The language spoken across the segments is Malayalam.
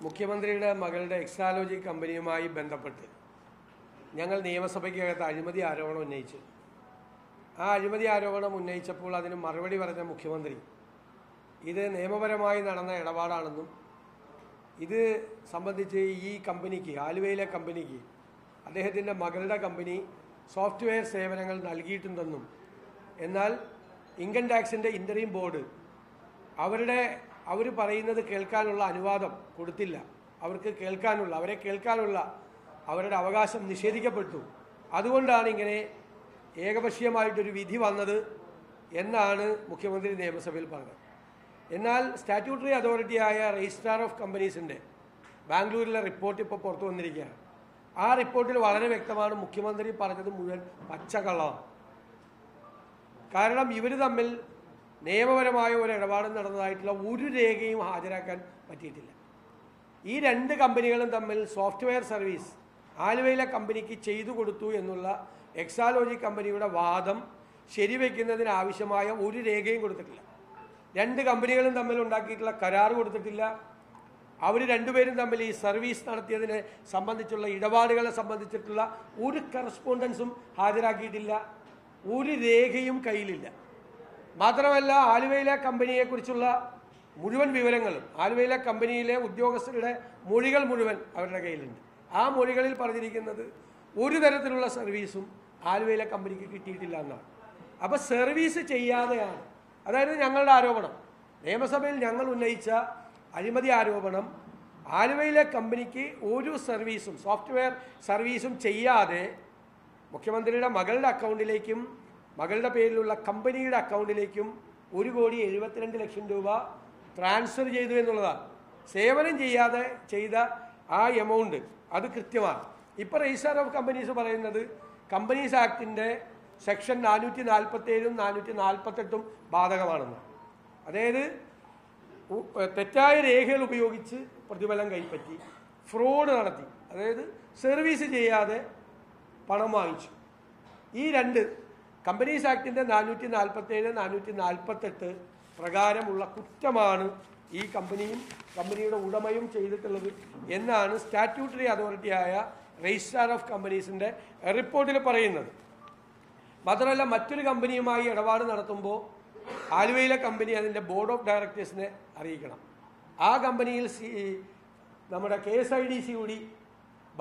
മുഖ്യമന്ത്രിയുടെ മകളുടെ എക്സാലോജി കമ്പനിയുമായി ബന്ധപ്പെട്ട് ഞങ്ങൾ നിയമസഭയ്ക്കകത്ത് അഴിമതി ആരോപണം ഉന്നയിച്ചു. ആ അഴിമതി ആരോപണം ഉന്നയിച്ചപ്പോൾ അതിന് മറുപടി പറഞ്ഞ മുഖ്യമന്ത്രി ഇത് നിയമപരമായി നടന്ന ഇടപാടാണെന്നും ഇത് സംബന്ധിച്ച് ഈ കമ്പനിക്ക് ആലുവയിലെ കമ്പനിക്ക് അദ്ദേഹത്തിന്റെ മകളുടെ കമ്പനി സോഫ്റ്റ്വെയർ സേവനങ്ങൾ നൽകിയിട്ടുണ്ടെന്നും എന്നാൽ ഇൻകം ടാക്സിന്റെ ഇന്ററീം ബോർഡ് അവരുടെ അവർ പറയുന്നത് കേൾക്കാനുള്ള അനുവാദം കൊടുത്തില്ല. അവർക്ക് കേൾക്കാനുള്ള അവരെ കേൾക്കാനുള്ള അവരുടെ അവകാശം നിഷേധിക്കപ്പെട്ടു. അതുകൊണ്ടാണ് ഇങ്ങനെ ഏകപക്ഷീയമായിട്ടൊരു വിധി വന്നത് എന്നാണ് മുഖ്യമന്ത്രി നിയമസഭയിൽ പറഞ്ഞത്. എന്നാൽ സ്റ്റാറ്റ്യൂട്ടറി അതോറിറ്റിയായ രജിസ്ട്രാർ ഓഫ് കമ്പനീസിന്റെ ബാംഗ്ലൂരിലെ റിപ്പോർട്ട് ഇപ്പോൾ പുറത്തു വന്നിരിക്കുകയാണ്. ആ റിപ്പോർട്ടിൽ വളരെ വ്യക്തമാണ് മുഖ്യമന്ത്രി പറഞ്ഞത് മുഴുവൻ പച്ചക്കള്ളമാണ്. കാരണം ഇവർ തമ്മിൽ നിയമപരമായ ഒരു ഇടപാട് നടന്നതായിട്ടുള്ള ഒരു രേഖയും ഹാജരാക്കാൻ പറ്റിയിട്ടില്ല. ഈ രണ്ട് കമ്പനികളും തമ്മിൽ സോഫ്റ്റ്വെയർ സർവീസ് ആലുവയിലെ കമ്പനിക്ക് ചെയ്തു കൊടുത്തു എന്നുള്ള എക്സാലോജി കമ്പനിയുടെ വാദം ശരിവെക്കുന്നതിന് ആവശ്യമായ ഒരു രേഖയും കൊടുത്തിട്ടില്ല. രണ്ട് കമ്പനികളും തമ്മിൽ ഉണ്ടാക്കിയിട്ടുള്ള കരാർ കൊടുത്തിട്ടില്ല. അവർ രണ്ടുപേരും തമ്മിൽ ഈ സർവീസ് നടത്തിയതിനെ സംബന്ധിച്ചുള്ള ഇടപാടുകളെ സംബന്ധിച്ചിട്ടുള്ള ഒരു കറസ്പോണ്ടൻസും ഹാജരാക്കിയിട്ടില്ല. ഒരു രേഖയും കയ്യിലില്ല. മാത്രമല്ല ആലുവയിലെ കമ്പനിയെക്കുറിച്ചുള്ള മുഴുവൻ വിവരങ്ങളും ആലുവയിലെ കമ്പനിയിലെ ഉദ്യോഗസ്ഥരുടെ മൊഴികൾ മുഴുവൻ അവരുടെ കയ്യിലുണ്ട്. ആ മൊഴികളിൽ പറഞ്ഞിരിക്കുന്നത് ഒരു തരത്തിലുള്ള സർവീസും ആലുവയിലെ കമ്പനിക്ക് കിട്ടിയിട്ടില്ല എന്നാണ്. അപ്പോൾ സർവീസ് ചെയ്യാതെയാണ് അതായത് ഞങ്ങളുടെ ആരോപണം നിയമസഭയിൽ ഞങ്ങൾ ഉന്നയിച്ച അഴിമതി ആരോപണം ആലുവയിലെ കമ്പനിക്ക് ഒരു സർവീസും സോഫ്റ്റ്വെയർ സർവീസും ചെയ്യാതെ മുഖ്യമന്ത്രിയുടെ മകളുടെ അക്കൗണ്ടിലേക്കും മകളുടെ പേരിലുള്ള കമ്പനിയുടെ അക്കൗണ്ടിലേക്കും ഒരു കോടി എഴുപത്തിരണ്ട് ലക്ഷം രൂപ ട്രാൻസ്ഫർ ചെയ്തു എന്നുള്ളതാണ്. സേവനം ചെയ്യാതെ ചെയ്ത ആ എമൗണ്ട് അത് കൃത്യമാണ്. ഇപ്പോൾ രജിസ്ട്രാർ ഓഫ് കമ്പനീസ് പറയുന്നത് കമ്പനീസ് ആക്ടിന്റെ സെക്ഷൻ നാനൂറ്റി നാൽപ്പത്തേഴും നാനൂറ്റി നാൽപ്പത്തെട്ടും ബാധകമാണെന്ന്. അതായത് തെറ്റായ രേഖകൾ ഉപയോഗിച്ച് പ്രതിഫലം കൈപ്പറ്റി ഫ്രോഡ് നടത്തി അതായത് സർവീസ് ചെയ്യാതെ പണം വാങ്ങിച്ചു. ഈ രണ്ട് കമ്പനീസ് ആക്ടിന്റെ നാനൂറ്റി നാൽപ്പത്തേഴ് നാനൂറ്റി നാൽപ്പത്തെട്ട് പ്രകാരമുള്ള കുറ്റമാണ് ഈ കമ്പനിയും കമ്പനിയുടെ ഉടമയും ചെയ്തിട്ടുള്ളത് എന്നാണ് സ്റ്റാറ്റ്യൂട്ടറി അതോറിറ്റിയായ രജിസ്ട്രാർ ഓഫ് കമ്പനീസിന്റെ റിപ്പോർട്ടിൽ പറയുന്നത്. മാത്രമല്ല മറ്റൊരു കമ്പനിയുമായി ഇടപാട് നടത്തുമ്പോൾ ആലുവയിലെ കമ്പനി അതിന്റെ ബോർഡ് ഓഫ് ഡയറക്ടേഴ്സിനെ അറിയിക്കണം. ആ കമ്പനിയിൽ സി നമ്മുടെ K S I D C കൂടി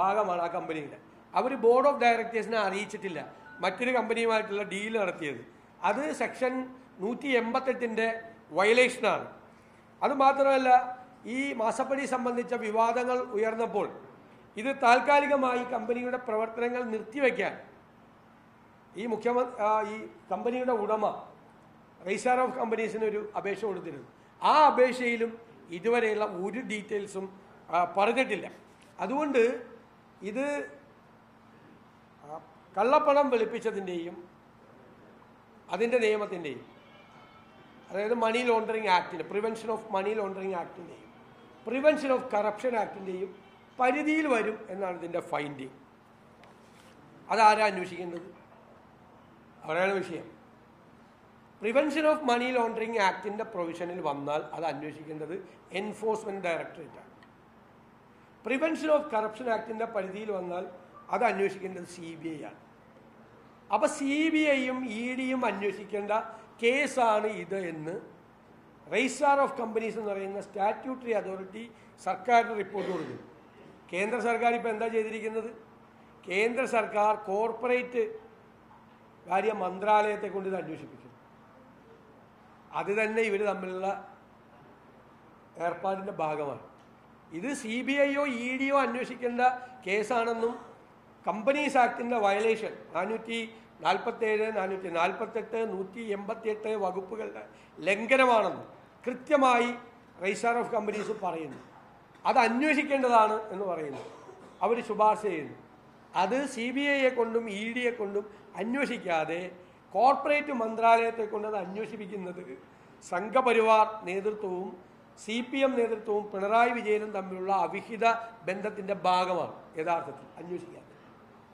ഭാഗമാണ് ആ കമ്പനിയുടെ. അവർ ബോർഡ് ഓഫ് ഡയറക്ടേഴ്സിനെ അറിയിച്ചിട്ടില്ല. മറ്റൊരു കമ്പനിയുമായിട്ടുള്ള ഡീൽ നടത്തിയത്. അത് സെക്ഷൻ നൂറ്റി എൺപത്തെട്ടിന്റെ വയലേഷനാണ് അതുമാത്രമല്ല ഈ മാസപ്പടി സംബന്ധിച്ച വിവാദങ്ങൾ ഉയർന്നപ്പോൾ ഇത് താൽക്കാലികമായി കമ്പനിയുടെ പ്രവർത്തനങ്ങൾ നിർത്തിവെക്കാൻ ഈ മുഖ്യമന്ത്രി ഈ കമ്പനിയുടെ ഉടമ രജിസ്ട്രാർ ഓഫ് കമ്പനീസിന് ഒരു അപേക്ഷ കൊടുത്തിരുന്നു. ആ അപേക്ഷയിലും ഇതുവരെയുള്ള ഒരു ഡീറ്റെയിൽസും പറഞ്ഞിട്ടില്ല. അതുകൊണ്ട് ഇത് കള്ളപ്പണം വെളുപ്പിച്ചതിന്റെയും അതിന്റെ നിയമത്തിന്റെയും അതായത് മണി ലോണ്ടറിങ് ആക്ടിന്റെ പ്രിവെൻഷൻ ഓഫ് മണി ലോണ്ടറിങ് ആക്ടിന്റെയും പ്രിവെൻഷൻ ഓഫ് കറപ്ഷൻ ആക്ടിന്റെയും പരിധിയിൽ വരും എന്നാണ് ഇതിന്റെ ഫൈൻഡിങ് അതാരാ അന്വേഷിക്കേണ്ടത് അവിടെയാണ് വിഷയം. പ്രിവെൻഷൻ ഓഫ് മണി ലോണ്ടറിങ് ആക്ടിന്റെ പ്രൊവിഷനിൽ വന്നാൽ അത് അന്വേഷിക്കേണ്ടത് എൻഫോഴ്സ്മെന്റ് ഡയറക്ടറേറ്റാണ് പ്രിവെൻഷൻ ഓഫ് കറപ്ഷൻ ആക്ടിന്റെ പരിധിയിൽ വന്നാൽ അത് അന്വേഷിക്കേണ്ടത് സി ബി ഐ ആണ്. അപ്പോൾ സി ബി ഐയും ഇ ഡിയും അന്വേഷിക്കേണ്ട കേസാണ് ഇത് എന്ന് രജിസ്ട്രാർ ഓഫ് കമ്പനീസ് എന്ന് പറയുന്ന സ്റ്റാറ്റ്യൂട്ടറി അതോറിറ്റി സർക്കാരിന് റിപ്പോർട്ട് കൊടുക്കും. കേന്ദ്ര സർക്കാർ ഇപ്പോൾ എന്താ ചെയ്തിരിക്കുന്നത്? കേന്ദ്ര സർക്കാർ കോർപ്പറേറ്റ് കാര്യ മന്ത്രാലയത്തെ കൊണ്ട് ഇത് അന്വേഷിപ്പിക്കും അത് തന്നെ ഇവർ തമ്മിലുള്ള ഏർപ്പാടിന്റെ ഭാഗമാണ്. ഇത് സി ബി ഐയോ ഇ ഡിയോ അന്വേഷിക്കേണ്ട കേസാണെന്നും കമ്പനീസ് ആക്ടിന്റെ വയലേഷൻ നാനൂറ്റി നാൽപ്പത്തേഴ് നാനൂറ്റി നാൽപ്പത്തെട്ട് നൂറ്റി എൺപത്തിയെട്ട് വകുപ്പുകളുടെ ലംഘനമാണെന്ന് കൃത്യമായി രജിസ്റ്റർ ഓഫ് കമ്പനീസ് പറയുന്നു. അത് അന്വേഷിക്കേണ്ടതാണ് എന്ന് പറയുന്നു. അവർ ശുപാർശ ചെയ്യുന്നു. അത് സി ബി ഐയെ കൊണ്ടും ഇ ഡിയെ കൊണ്ടും അന്വേഷിക്കാതെ കോർപ്പറേറ്റ് മന്ത്രാലയത്തെ കൊണ്ട് അത് അന്വേഷിപ്പിക്കുന്നത് സംഘപരിവാർ നേതൃത്വവും സി പി എം നേതൃത്വവും പിണറായി വിജയനും തമ്മിലുള്ള അവിഹിത ബന്ധത്തിന്റെ ഭാഗമാണ് യഥാർത്ഥത്തിൽ അന്വേഷിക്കാൻ.